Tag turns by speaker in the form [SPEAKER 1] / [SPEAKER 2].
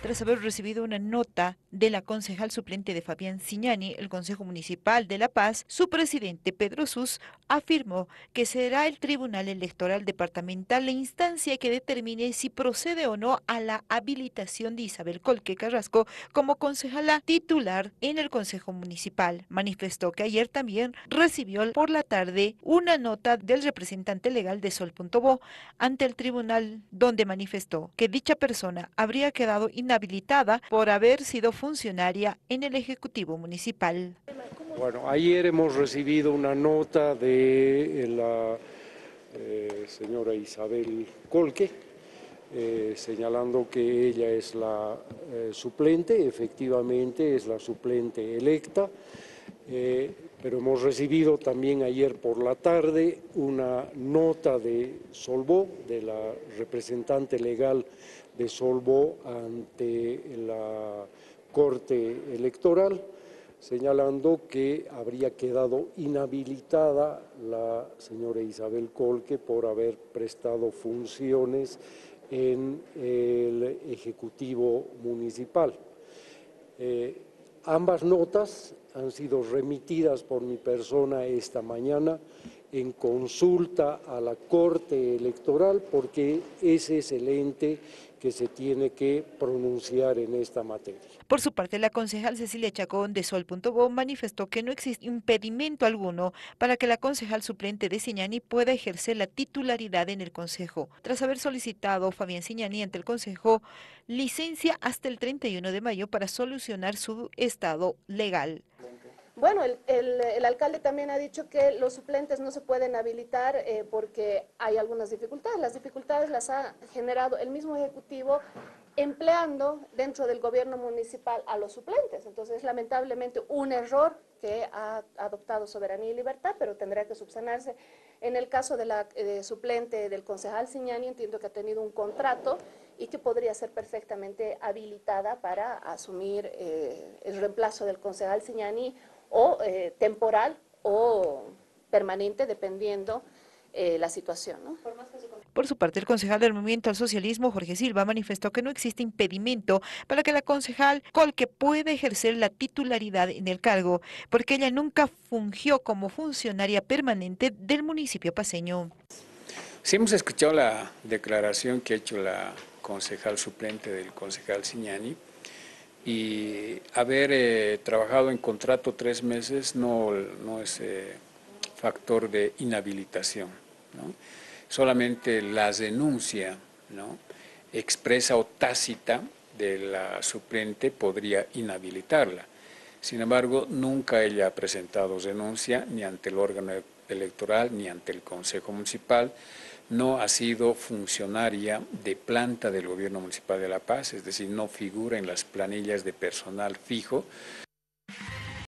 [SPEAKER 1] Tras haber recibido una nota de la concejal suplente de Fabián Siñani, el Consejo Municipal de La Paz, su presidente Pedro Sus afirmó que será el Tribunal Electoral Departamental la instancia que determine si procede o no a la habilitación de Isabel Colque Carrasco como concejala titular en el Consejo Municipal. Manifestó que ayer también recibió por la tarde una nota del representante legal de Sol.bo ante el tribunal donde manifestó que dicha persona habría quedado inhabilitada por haber sido funcionaria en el Ejecutivo Municipal.
[SPEAKER 2] Bueno, ayer hemos recibido una nota de la eh, señora Isabel Colque, eh, señalando que ella es la eh, suplente, efectivamente es la suplente electa, pero hemos recibido también ayer por la tarde una nota de Solvó, de la representante legal de Solvó ante la Corte Electoral, señalando que habría quedado inhabilitada la señora Isabel Colque por haber prestado funciones en el Ejecutivo Municipal. Eh, ambas notas han sido remitidas por mi persona esta mañana en consulta a la Corte Electoral porque ese es el ente que se tiene que pronunciar en esta materia.
[SPEAKER 1] Por su parte, la concejal Cecilia Chacón de Sol.bo manifestó que no existe impedimento alguno para que la concejal suplente de Siñani pueda ejercer la titularidad en el Consejo. Tras haber solicitado Fabián Siñani ante el Consejo licencia hasta el 31 de mayo para solucionar su estado legal.
[SPEAKER 3] Bueno, el, alcalde también ha dicho que los suplentes no se pueden habilitar eh, porque hay algunas dificultades. Las dificultades las ha generado el mismo Ejecutivo empleando dentro del gobierno municipal a los suplentes. Entonces, es lamentablemente un error que ha adoptado Soberanía y Libertad, pero tendrá que subsanarse. En el caso de la suplente del concejal Siñani, entiendo que ha tenido un contrato y que podría ser perfectamente habilitada para asumir eh, el reemplazo del concejal Siñani o eh, temporal o permanente, dependiendo eh, la situación. ¿no?
[SPEAKER 1] Por su parte, el concejal del Movimiento al Socialismo, Jorge Silva, manifestó que no existe impedimento para que la concejal Colque pueda ejercer la titularidad en el cargo, porque ella nunca fungió como funcionaria permanente del municipio paseño.
[SPEAKER 4] Sí hemos escuchado la declaración que ha hecho la concejal suplente del concejal Siñani, y haber eh, trabajado en contrato tres meses no, no es eh, factor de inhabilitación. Solamente la denuncia ¿no? expresa o tácita de la suplente podría inhabilitarla. Sin embargo, nunca ella ha presentado denuncia ni ante el órgano electoral ni ante el Consejo Municipal, no ha sido funcionaria de planta del Gobierno Municipal de La Paz, es decir, no figura en las planillas de personal fijo,